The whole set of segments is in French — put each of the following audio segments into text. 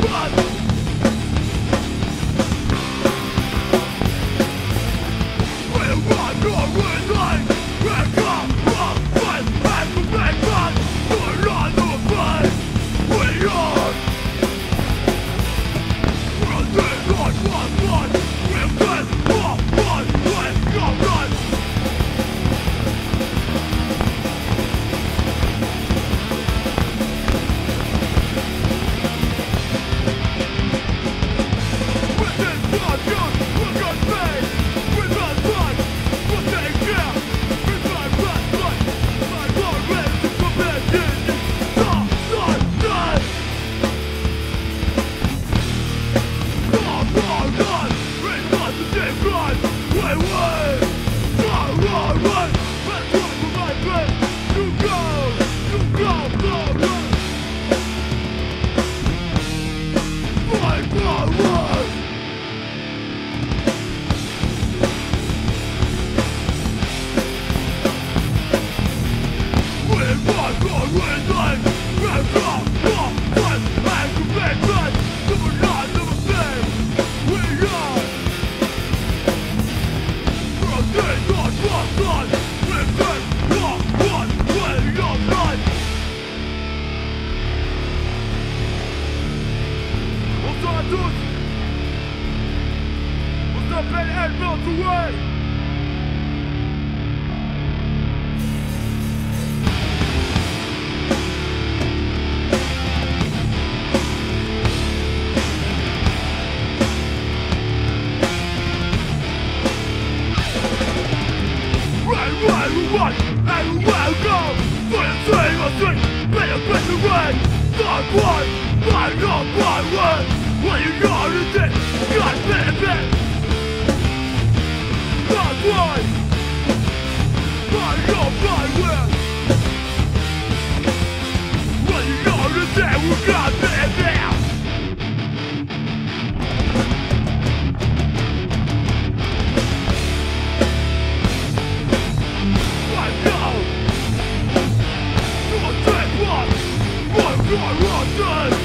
blood. what you want and where you go For the same of sin, been a better way one, but not my way When you know you did, God benefit Fuck one, but not my way When you know you did, God benefit your wonders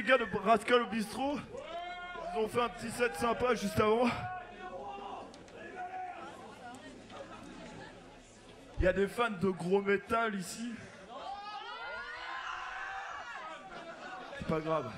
les gars de Rascal au bistrot. Ils ont fait un petit set sympa juste avant. Il y a des fans de gros métal ici. C'est pas grave.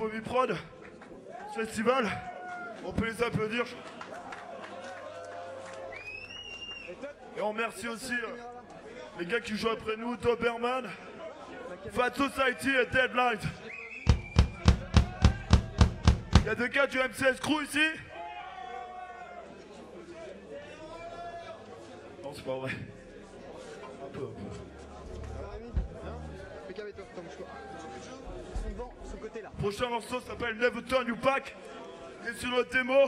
Bobby Prod, festival. On peut les applaudir. Et on remercie aussi euh, les gars qui jouent après nous, Doberman, Fat Society et Deadlight. Il y a des gars du MCS Crew ici Non, c'est pas vrai. Un peu. Un peu. Prochain morceau s'appelle Never Turn You Pack. Il est sur notre démo.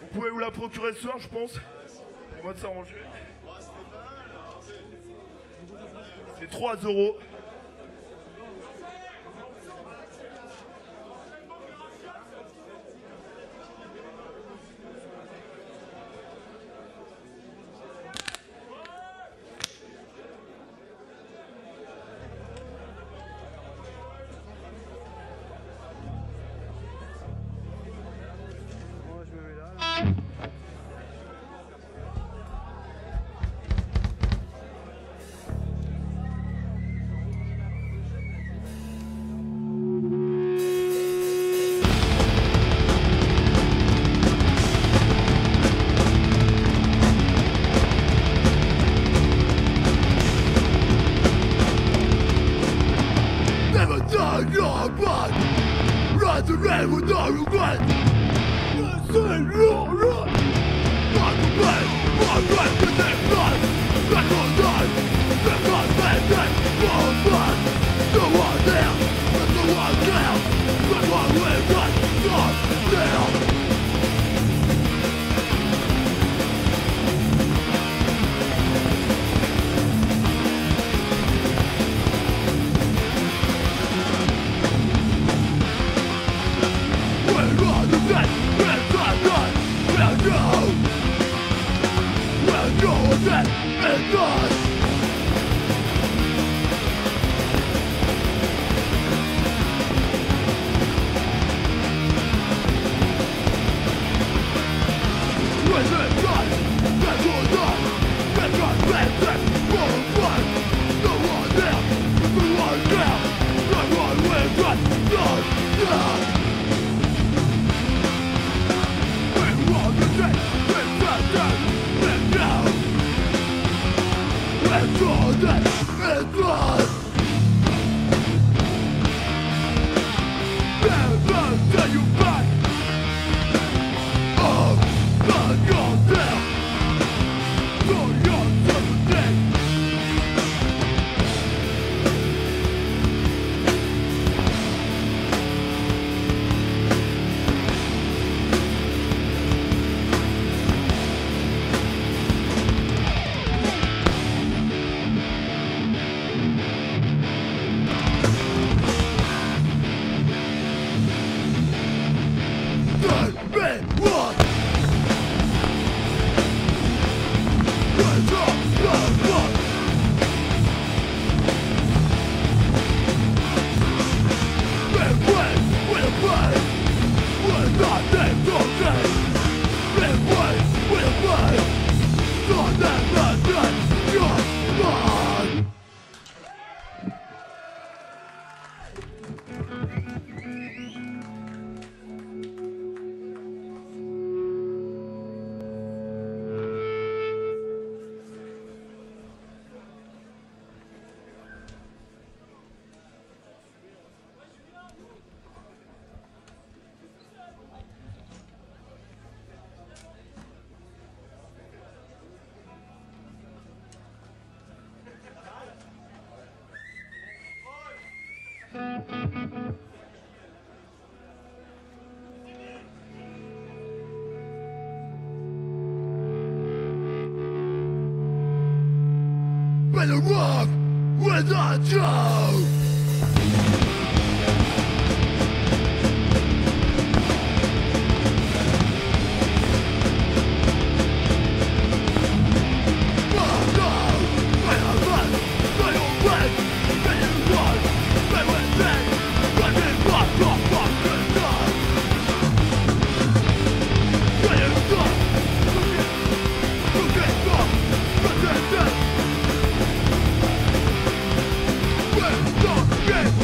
Vous pouvez vous la procurer ce soir, je pense. On va s'arranger. C'est 3 euros. death and God. the rock with without you. Yeah!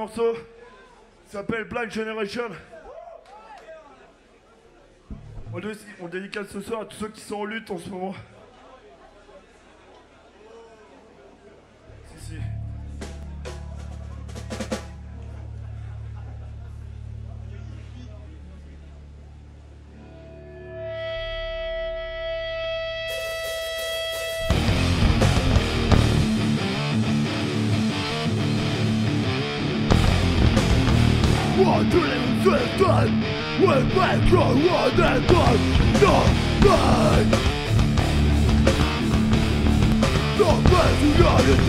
Morceau s'appelle Black Generation. On, on dédicace ce soir à tous ceux qui sont en lutte en ce moment. 我只能转身，为摆脱我这个奴役。奴役，你到底是？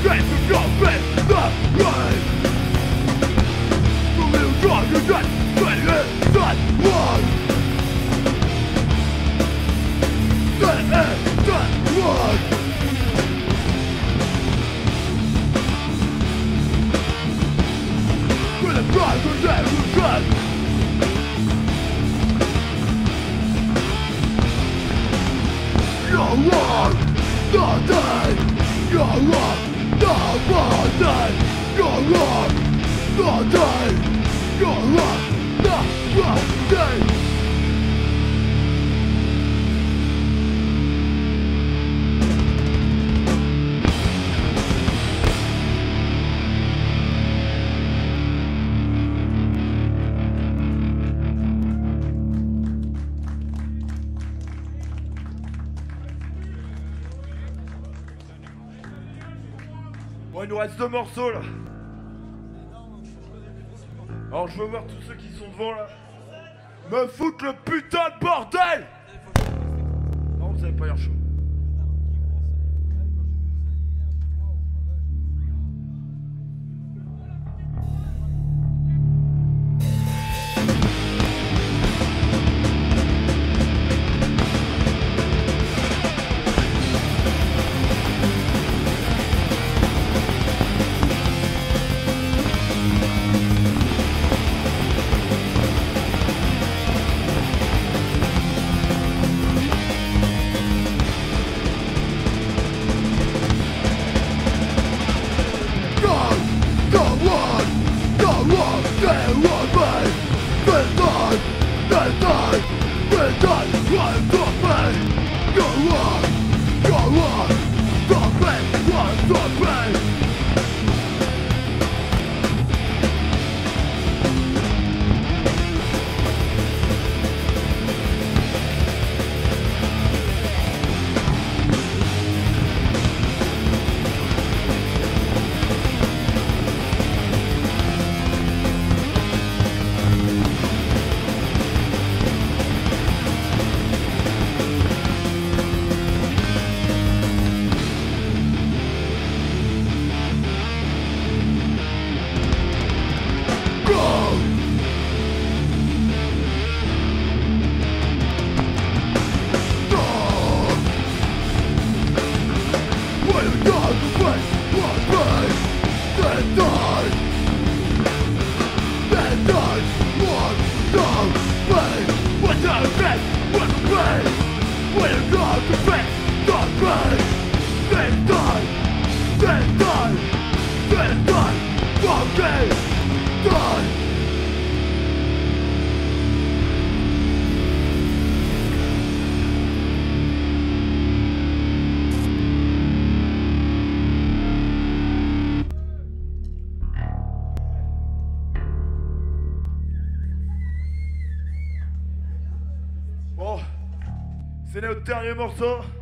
again to your face the right. From you're dead. Bon, il nous reste deux morceaux là. Alors je veux voir tous ceux qui sont devant là. Me foutre le putain de bordel Non, vous avez pas l'air chaud. Dernier morceau.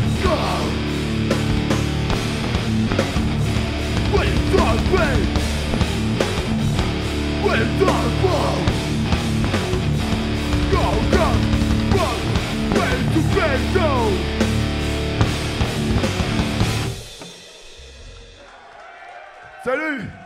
Salut